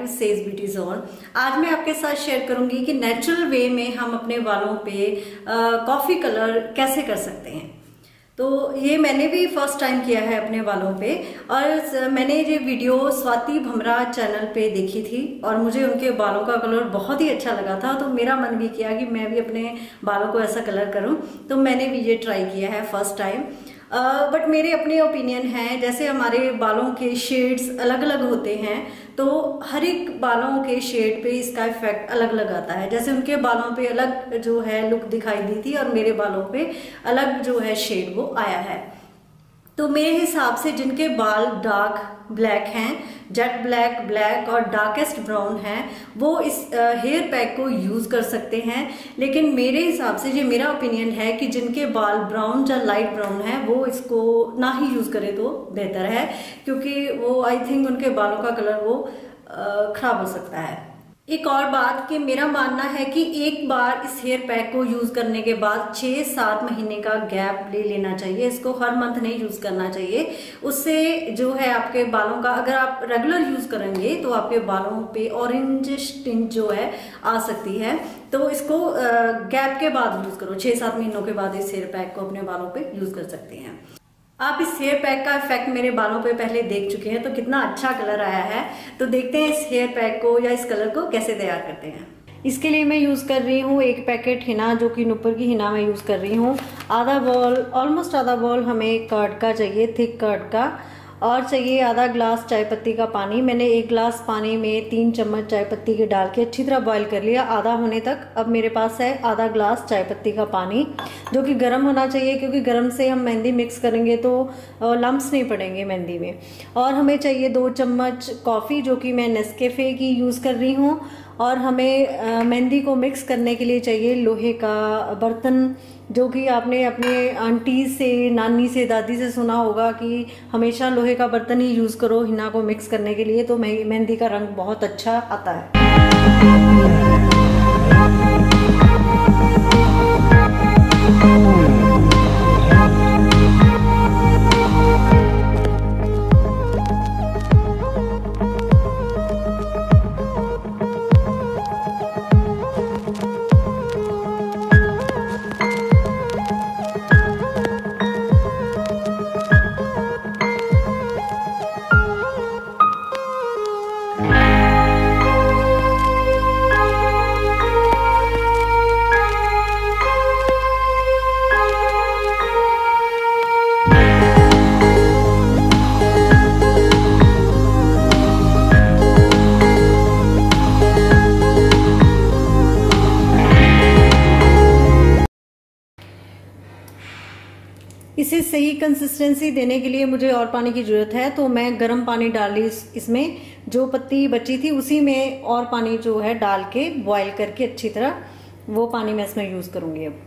To says beauty zone आज मैं आपके साथ शेयर करूँगी कि नेचुरल वे में हम अपने बालों पे कॉफ़ी कलर कैसे कर सकते हैं। तो ये मैंने भी फ़र्स्ट टाइम किया है अपने बालों पे और मैंने ये वीडियो स्वाति भमरा चैनल पे देखी थी और मुझे उनके बालों का कलर बहुत ही अच्छा लगा था। तो मेरा मन भी किया कि मैं भी अपने बालों को ऐसा कलर करूँ। तो मैंने भी ये ट्राई किया है फ़र्स्ट टाइम बट मेरे अपने ओपिनियन है। जैसे हमारे बालों के शेड्स अलग अलग होते हैं तो हर एक बालों के शेड पे इसका इफ़ेक्ट अलग अलग आता है। जैसे उनके बालों पे अलग जो है लुक दिखाई दी थी और मेरे बालों पे अलग जो है शेड वो आया है। तो मेरे हिसाब से जिनके बाल डार्क ब्लैक हैं जेट ब्लैक ब्लैक और डार्केस्ट ब्राउन है, वो इस हेयर पैक को यूज़ कर सकते हैं। लेकिन मेरे हिसाब से ये मेरा ओपिनियन है कि जिनके बाल ब्राउन या लाइट ब्राउन है, वो इसको ना ही यूज़ करें तो बेहतर है, क्योंकि वो आई थिंक उनके बालों का कलर वो ख़राब हो सकता है। एक और बात कि मेरा मानना है कि एक बार इस हेयर पैक को यूज़ करने के बाद छह सात महीने का गैप ले लेना चाहिए। इसको हर मंथ नहीं यूज़ करना चाहिए। उससे जो है आपके बालों का, अगर आप रेगुलर यूज़ करेंगे तो आपके बालों पे ऑरेंज टिंट जो है आ सकती है। तो इसको गैप के बाद यूज़ करो। छह सात महीनों के बाद इस हेयर पैक को अपने बालों पर यूज़ कर सकते हैं। आप इस हेयर पैक का इफ़ेक्ट मेरे बालों पे पहले देख चुके हैं तो कितना अच्छा कलर आया है। तो देखते हैं इस हेयर पैक को या इस कलर को कैसे तैयार करते हैं। इसके लिए मैं यूज़ कर रही हूँ एक पैकेट हिना, जो कि नुपर की हिना मैं यूज़ कर रही हूँ। आधा बॉल ऑलमोस्ट आधा बॉल हमें कर्ड का चाहिए थिक कर्ड का। और चाहिए आधा ग्लास चाय पत्ती का पानी। मैंने एक ग्लास पानी में तीन चम्मच चाय पत्ती के डाल के अच्छी तरह बॉईल कर लिया। आधा होने तक अब मेरे पास है आधा ग्लास चाय पत्ती का पानी, जो कि गर्म होना चाहिए, क्योंकि गर्म से हम मेहंदी मिक्स करेंगे तो लम्ब्स नहीं पड़ेंगे मेहंदी में। और हमें चाहिए दो चम्मच कॉफ़ी जो कि मैं नेस्केफ़े की यूज़ कर रही हूँ। और हमें मेहंदी को मिक्स करने के लिए चाहिए लोहे का बर्तन, जो कि आपने अपने आंटी से, नानी से, दादी से सुना होगा कि हमेशा लोहे का बर्तन ही यूज़ करो, हिना को मिक्स करने के लिए। तो मेहंदी का रंग बहुत अच्छा आता है। इसे सही कंसिस्टेंसी देने के लिए मुझे और पानी की ज़रूरत है तो मैं गर्म पानी डाल ली इसमें। जो पत्ती बची थी, उसी में और पानी जो है डाल के बॉईल करके अच्छी तरह वो पानी मैं इसमें यूज़ करूँगी अब।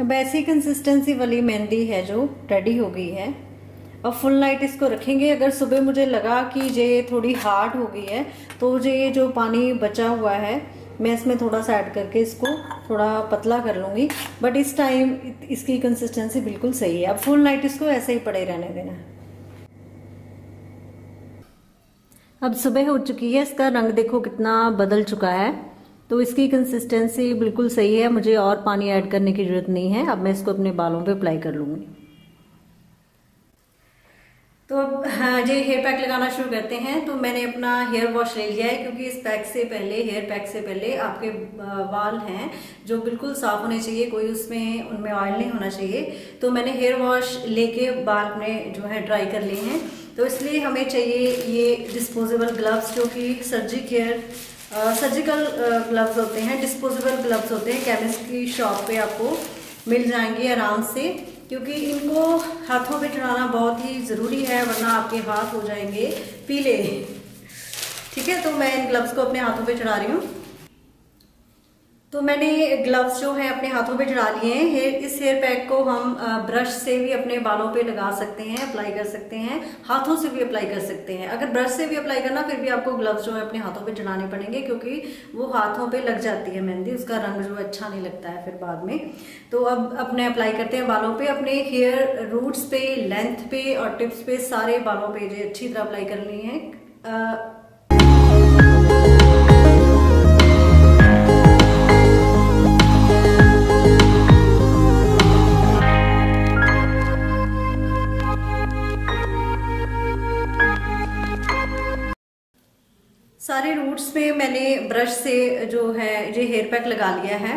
अब ऐसी कंसिस्टेंसी वाली मेहंदी है जो रेडी हो गई है। अब फुल नाइट इसको रखेंगे। अगर सुबह मुझे लगा कि ये थोड़ी हार्ड हो गई है तो ये जो पानी बचा हुआ है मैं इसमें थोड़ा सा ऐड करके इसको थोड़ा पतला कर लूँगी। बट इस टाइम इसकी कंसिस्टेंसी बिल्कुल सही है। अब फुल नाइट इसको ऐसे ही पड़े रहने देना अब सुबह हो चुकी है, इसका रंग देखो कितना बदल चुका है। तो इसकी कंसिस्टेंसी बिल्कुल सही है, मुझे और पानी ऐड करने की ज़रूरत नहीं है। अब मैं इसको अपने बालों पे अप्लाई कर लूँगी। तो अब ये हेयर पैक लगाना शुरू करते हैं। तो मैंने अपना हेयर वॉश ले लिया है, क्योंकि इस पैक से पहले हेयर पैक से पहले आपके बाल हैं, जो बिल्कुल साफ़ होने चाहिए, कोई उसमें, उनमें ऑयल नहीं होना चाहिए। तो मैंने हेयर वॉश लेके बाल में जो है ड्राई कर लिए हैं। तो इसलिए हमें चाहिए ये डिस्पोजेबल ग्लव्स जो कि सर्जी केयर सर्जिकल ग्लव्स होते हैं। डिस्पोजेबल ग्लव्स होते हैं केमिस्ट की शॉप पर आपको मिल जाएँगे आराम से। क्योंकि इनको हाथों पे चढ़ाना बहुत ही ज़रूरी है, वरना आपके हाथ हो जाएँगे पीले। ठीक है तो मैं इन ग्लव्स को अपने हाथों पे चढ़ा रही हूँ। तो मैंने ग्लव्स जो है अपने हाथों पे चढ़ा लिए हैं। हेयर इस हेयर पैक को हम ब्रश से भी अपने बालों पे लगा सकते हैं अप्लाई कर सकते हैं। हाथों से भी अप्लाई कर सकते हैं। अगर ब्रश से भी अप्लाई करना, फिर भी आपको ग्लव्स जो है अपने हाथों पे चढ़ाने पड़ेंगे, क्योंकि वो हाथों पे लग जाती है मेहंदी। उसका रंग जो अच्छा नहीं लगता है फिर बाद में। तो अब अपने अप्लाई करते हैं बालों पर अपने हेयर रूट्स पे लेंथ पे और टिप्स पे सारे बालों पर अच्छी तरह अप्लाई करनी है। सारे रूट्स में मैंने ब्रश से जो है, ये हेयर पैक लगा लिया है।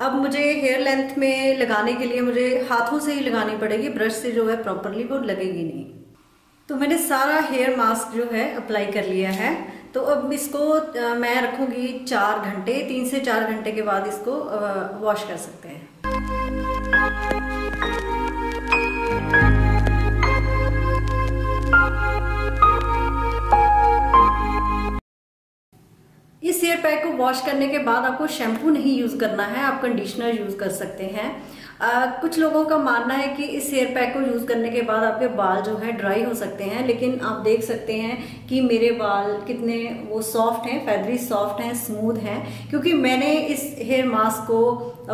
अब मुझे हेयर लेंथ में लगाने के लिए मुझे हाथों से ही लगानी पड़ेगी ब्रश से जो है प्रॉपरली वो लगेगी नहीं। तो मैंने सारा हेयर मास्क जो है अप्लाई कर लिया है। तो अब इसको मैं रखूँगी चार घंटे, तीन से चार घंटे के बाद इसको वॉश कर सकते हैं। हेयर पैक को वॉश करने के बाद आपको शैम्पू नहीं यूज़ करना है आप कंडीशनर यूज़ कर सकते हैं। आ, कुछ लोगों का मानना है कि इस हेयर पैक को यूज़ करने के बाद आपके बाल जो है ड्राई हो सकते हैं लेकिन आप देख सकते हैं कि मेरे बाल कितने वो सॉफ्ट हैं फैदरी सॉफ्ट हैं स्मूथ हैं क्योंकि मैंने इस हेयर मास्क को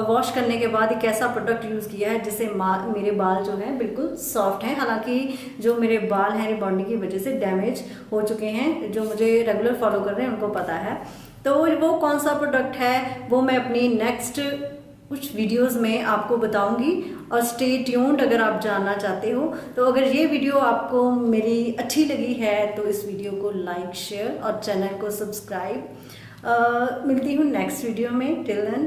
वॉश करने के बाद एक ऐसा प्रोडक्ट यूज़ किया है जिससे मेरे बाल जो है बिल्कुल सॉफ्ट हैं। हालाँकि जो मेरे बाल हैं रिबॉन्डिंग की वजह से डैमेज हो चुके हैं जो मुझे रेगुलर फॉलो कर रहे हैं उनको पता है। तो वो कौन सा प्रोडक्ट है, वो मैं अपनी नेक्स्ट कुछ वीडियोस में आपको बताऊँगी। और स्टे ट्यून्ड अगर आप जानना चाहते हो। तो अगर ये वीडियो आपको मेरी अच्छी लगी है तो इस वीडियो को लाइक शेयर और चैनल को सब्सक्राइब मिलती हूँ नेक्स्ट वीडियो में। Till then